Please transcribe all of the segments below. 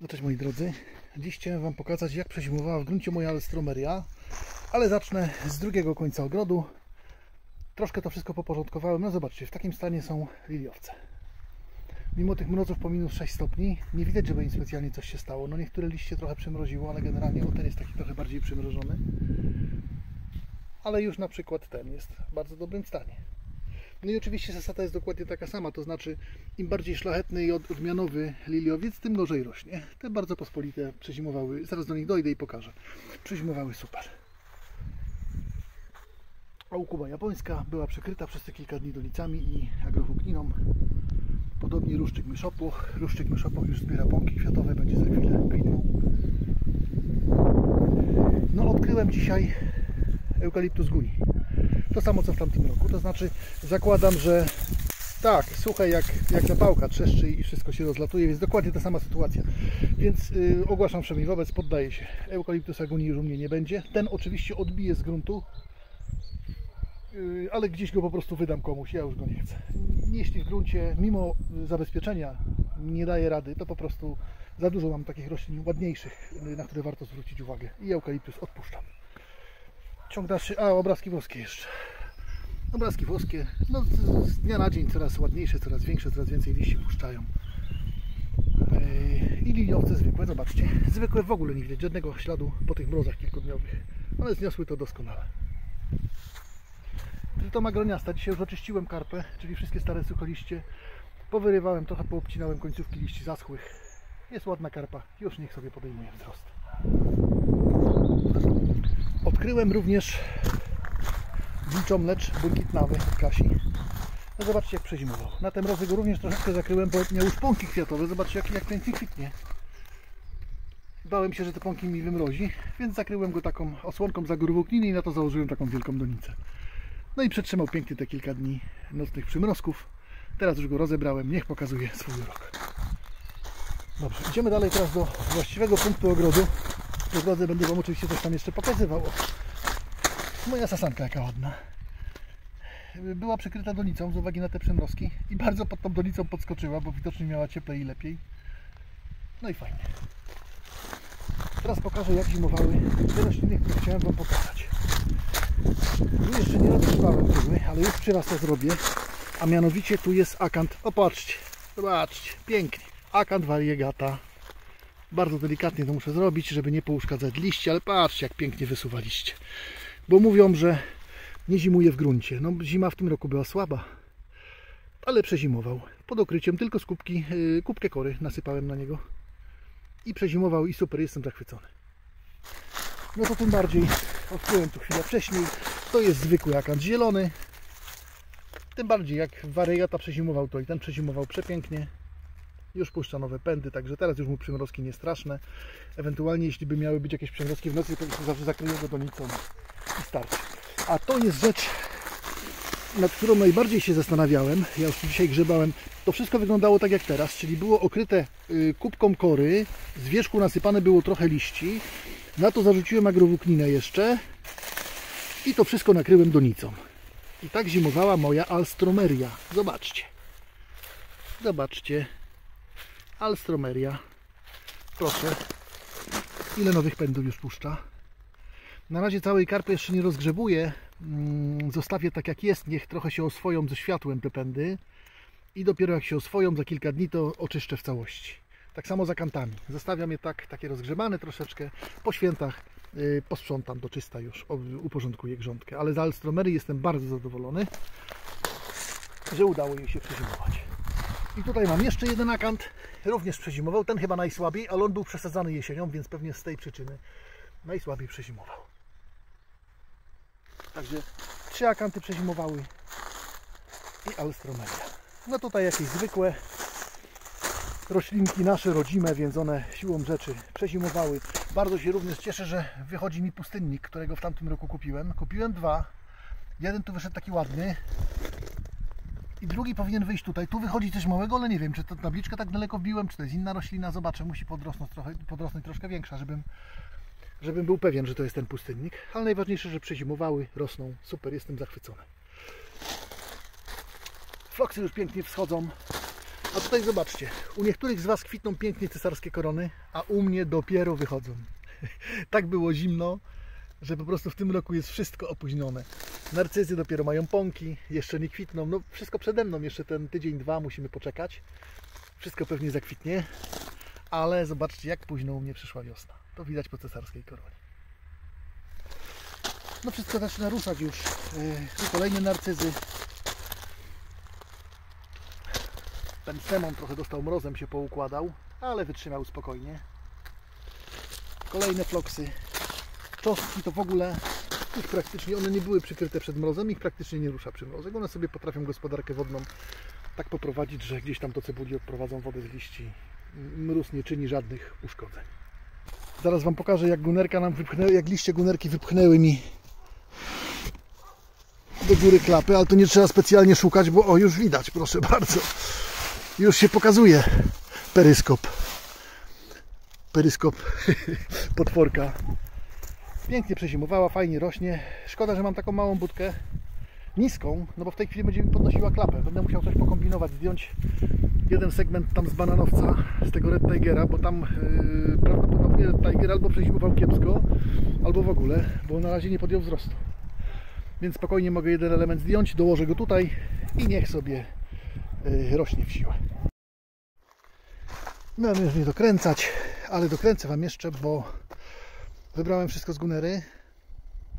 No cześć moi drodzy. Dziś chciałem Wam pokazać jak przezimowała w gruncie moja alstromeria, ale zacznę z drugiego końca ogrodu. Troszkę to wszystko poporządkowałem. No zobaczcie, w takim stanie są liliowce. Mimo tych mrozów po minus 6 stopni nie widać, żeby im specjalnie coś się stało. No niektóre liście trochę przymroziło, ale generalnie o ten jest taki trochę bardziej przymrożony. Ale już na przykład ten jest w bardzo dobrym stanie. No i oczywiście zasada jest dokładnie taka sama, to znaczy im bardziej szlachetny i odmianowy liliowiec, tym gorzej rośnie. Te bardzo pospolite przezimowały, zaraz do nich dojdę i pokażę. Przezimowały super. A ukuba japońska była przykryta przez te kilka dni donicami i agrofugniną. Podobnie ruszczyk myszopłoch. Ruszczyk myszopłoch już zbiera pąki kwiatowe, będzie za chwilę kwitnął. No odkryłem dzisiaj eukaliptus guni. To samo co w tamtym roku. To znaczy zakładam, że tak, suche jak, jak zapałka, trzeszczy i wszystko się rozlatuje, więc dokładnie ta sama sytuacja. Więc yy, ogłaszam wszemi wobec, poddaję się. Eukaliptus agoni już u mnie nie będzie. Ten oczywiście odbije z gruntu, yy, ale gdzieś go po prostu wydam komuś, ja już go nie chcę. Jeśli w gruncie, mimo zabezpieczenia, nie daje rady, to po prostu za dużo mam takich roślin ładniejszych, na które warto zwrócić uwagę. I eukaliptus odpuszczam. Ciąg dalszy, a obrazki włoskie jeszcze. Obrazki włoskie, no z, z dnia na dzień coraz ładniejsze, coraz większe, coraz więcej liści puszczają. Yy, I liliowce zwykłe, zobaczcie. Zwykłe w ogóle nie widać żadnego śladu po tych mrozach kilkudniowych. One zniosły to doskonale. Trytoma groniasta. Dzisiaj już oczyściłem karpę, czyli wszystkie stare sucholiście. Powyrywałem, trochę poobcinałem końcówki liści zaschłych. Jest ładna karpa, już niech sobie podejmuje wzrost. Odkryłem również wilczą mlecz błękitnawy od Kasi. No zobaczcie jak przezimował. Na tym razie go również troszeczkę zakryłem, bo miał już pąki kwiatowe. Zobaczcie jak, jak pięknie kwitnie. Bałem się, że te pąki mi wymrozi, więc zakryłem go taką osłonką z agrowłókniny i na to założyłem taką wielką donicę. No i przetrzymał pięknie te kilka dni nocnych przymrozków. Teraz już go rozebrałem, niech pokazuje swój rok. Dobrze, idziemy dalej teraz do właściwego punktu ogrodu. Po drodze będę Wam oczywiście coś tam jeszcze pokazywał. Moja sasanka jaka ładna. Była przykryta donicą z uwagi na te przemrozki i bardzo pod tą donicą podskoczyła, bo widocznie miała cieplej i lepiej. No i fajnie. Teraz pokażę jak zimowały te rośliny, które chciałem Wam pokazać. Tu jeszcze nie rozgrzewałem tego, ale już przy Was to zrobię. A mianowicie tu jest akant. O patrzcie, zobaczcie, pięknie. Akant variegata. Bardzo delikatnie to muszę zrobić, żeby nie pouszkadzać liści, ale patrzcie jak pięknie wysuwaliście. Bo mówią, że nie zimuje w gruncie. No zima w tym roku była słaba, ale przezimował. Pod okryciem tylko z kubki, yy, kubkę kory nasypałem na niego. I przezimował i super, jestem zachwycony. No to tym bardziej odkryłem tu chwilę wcześniej. To jest zwykły akant zielony. Tym bardziej jak wariata przezimował to i ten przezimował przepięknie już puszcza nowe pędy, także teraz już mu przymrozki nie straszne. Ewentualnie jeśli by miały być jakieś przymrozki w nocy, to zawsze zakryję go donicą i starczy. A to jest rzecz, nad którą najbardziej się zastanawiałem. Ja już dzisiaj grzebałem. To wszystko wyglądało tak jak teraz, czyli było okryte kubką kory, z wierzchu nasypane było trochę liści. Na to zarzuciłem agrowłókninę jeszcze i to wszystko nakryłem donicą. I tak zimowała moja alstromeria. Zobaczcie. Zobaczcie. Alstromeria. Proszę. Ile nowych pędów już puszcza. Na razie całej karpy jeszcze nie rozgrzebuję. Zostawię tak jak jest. Niech trochę się oswoją ze światłem te pędy. I dopiero jak się oswoją za kilka dni to oczyszczę w całości. Tak samo za kantami. Zostawiam je tak, takie rozgrzebane troszeczkę. Po świętach yy, posprzątam do czysta już. Uporządkuję grządkę. Ale za Alstromerii jestem bardzo zadowolony, że udało jej się przezimować. I tutaj mam jeszcze jeden akant, również przezimował, ten chyba najsłabiej, ale on był przesadzany jesienią, więc pewnie z tej przyczyny najsłabiej przezimował. Także trzy akanty przezimowały i alstromeria. No tutaj jakieś zwykłe roślinki nasze rodzime, więc one siłą rzeczy przezimowały. Bardzo się również cieszę, że wychodzi mi pustynnik, którego w tamtym roku kupiłem. Kupiłem dwa. Jeden tu wyszedł taki ładny, i drugi powinien wyjść tutaj. Tu wychodzi coś małego, ale nie wiem, czy to tabliczkę tak daleko wbiłem, czy to jest inna roślina. Zobaczę, musi podrosnąć trochę, podrosnąć troszkę większa, żebym, żebym był pewien, że to jest ten pustynnik. Ale najważniejsze, że przezimowały, rosną. Super, jestem zachwycony. Foksy już pięknie wschodzą. A tutaj zobaczcie, u niektórych z Was kwitną pięknie cesarskie korony, a u mnie dopiero wychodzą. tak było zimno, że po prostu w tym roku jest wszystko opóźnione. Narcyzy dopiero mają pąki, jeszcze nie kwitną. No wszystko przede mną, jeszcze ten tydzień, dwa musimy poczekać. Wszystko pewnie zakwitnie, ale zobaczcie jak późno u mnie przyszła wiosna. To widać po cesarskiej koronie. No wszystko zaczyna ruszać już. Yy, tu kolejne narcyzy. Ten semon trochę dostał mrozem, się poukładał, ale wytrzymał spokojnie. Kolejne floksy. Czosnki to w ogóle już praktycznie, one nie były przykryte przed mrozem, ich praktycznie nie rusza przymrozek. One sobie potrafią gospodarkę wodną tak poprowadzić, że gdzieś tam do cebuli odprowadzą wodę z liści. Mróz nie czyni żadnych uszkodzeń. Zaraz Wam pokażę, jak gunerka nam wypchnęły, jak liście gunerki wypchnęły mi do góry klapy, ale to nie trzeba specjalnie szukać, bo o, już widać, proszę bardzo. Już się pokazuje peryskop. Peryskop potworka. Pięknie przezimowała, fajnie rośnie. Szkoda, że mam taką małą budkę niską, no bo w tej chwili będzie mi podnosiła klapę. Będę musiał coś pokombinować, zdjąć jeden segment tam z bananowca, z tego Red Tigera, bo tam yy, prawdopodobnie Red Tiger albo przezimował kiepsko, albo w ogóle, bo na razie nie podjął wzrostu. Więc spokojnie mogę jeden element zdjąć, dołożę go tutaj i niech sobie yy, rośnie w siłę. Miałem już nie dokręcać, ale dokręcę Wam jeszcze, bo wybrałem wszystko z Gunery.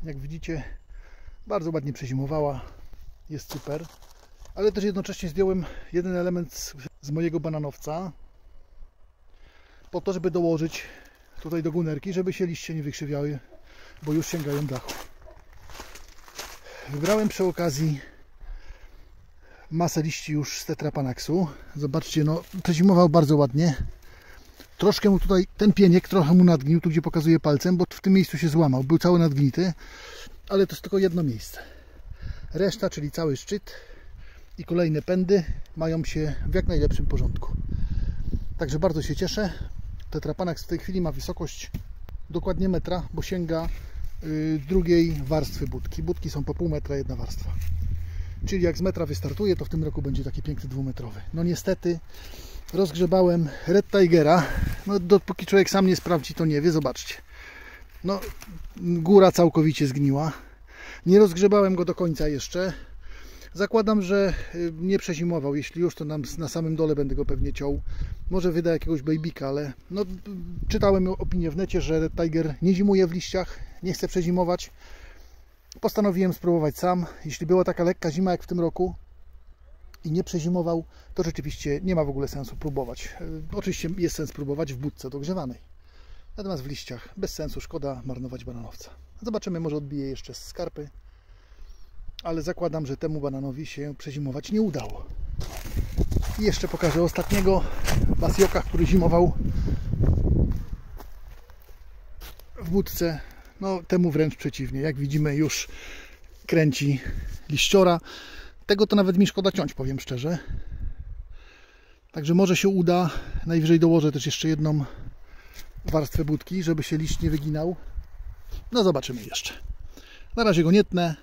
Jak widzicie, bardzo ładnie przezimowała, jest super. Ale też jednocześnie zdjąłem jeden element z, z mojego bananowca po to, żeby dołożyć tutaj do gunerki, żeby się liście nie wykrzywiały, bo już sięgają dachu. Wybrałem przy okazji masę liści już z Tetrapanaxu. Zobaczcie, no przezimował bardzo ładnie. Troszkę mu tutaj, ten pieniek trochę mu nadgnił, tu gdzie pokazuje palcem, bo w tym miejscu się złamał. Był cały nadgnity, ale to jest tylko jedno miejsce. Reszta, czyli cały szczyt i kolejne pędy mają się w jak najlepszym porządku. Także bardzo się cieszę. Tetrapanax w tej chwili ma wysokość dokładnie metra, bo sięga y, drugiej warstwy budki. Budki są po pół metra jedna warstwa. Czyli jak z metra wystartuje, to w tym roku będzie taki piękny dwumetrowy. No niestety rozgrzebałem Red Tigera. No dopóki człowiek sam nie sprawdzi, to nie wie. Zobaczcie. No góra całkowicie zgniła. Nie rozgrzebałem go do końca jeszcze. Zakładam, że y, nie przezimował. Jeśli już, to na, na samym dole będę go pewnie ciął. Może wyda jakiegoś babyka, ale no, czytałem opinię w necie, że Tiger nie zimuje w liściach, nie chce przezimować. Postanowiłem spróbować sam. Jeśli była taka lekka zima jak w tym roku i nie przezimował, to rzeczywiście nie ma w ogóle sensu próbować. Y, oczywiście jest sens próbować w budce dogrzewanej. Natomiast w liściach bez sensu, szkoda marnować bananowca. Zobaczymy, może odbije jeszcze z skarpy ale zakładam, że temu bananowi się przezimować nie udało. I jeszcze pokażę ostatniego basioka, który zimował w budce. No temu wręcz przeciwnie. Jak widzimy już kręci liściora. Tego to nawet mi szkoda ciąć, powiem szczerze. Także może się uda. Najwyżej dołożę też jeszcze jedną warstwę budki, żeby się liść nie wyginał. No zobaczymy jeszcze. Na razie go nie tnę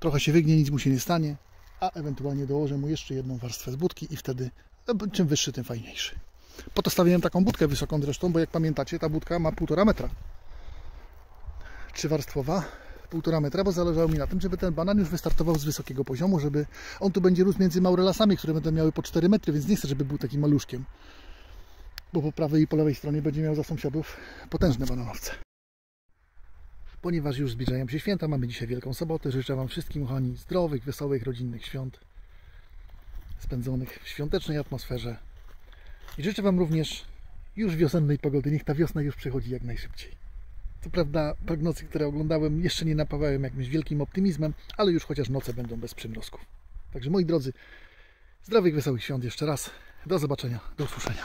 trochę się wygnie, nic mu się nie stanie, a ewentualnie dołożę mu jeszcze jedną warstwę z budki i wtedy no, czym wyższy, tym fajniejszy. Po to stawiałem taką budkę wysoką zresztą, bo jak pamiętacie, ta budka ma 1,5 metra. Trzywarstwowa, 1,5 metra, bo zależało mi na tym, żeby ten banan już wystartował z wysokiego poziomu, żeby on tu będzie rósł między maurelasami, które będą miały po 4 metry, więc nie chcę, żeby był takim maluszkiem. Bo po prawej i po lewej stronie będzie miał za sąsiadów potężne bananowce. Ponieważ już zbliżają się święta, mamy dzisiaj Wielką Sobotę, życzę Wam wszystkim, kochani, zdrowych, wesołych, rodzinnych świąt, spędzonych w świątecznej atmosferze. I życzę Wam również już wiosennej pogody, niech ta wiosna już przychodzi jak najszybciej. Co prawda prognozy, które oglądałem, jeszcze nie napawają jakimś wielkim optymizmem, ale już chociaż noce będą bez przymrozków. Także moi drodzy, zdrowych, wesołych świąt jeszcze raz. Do zobaczenia, do usłyszenia.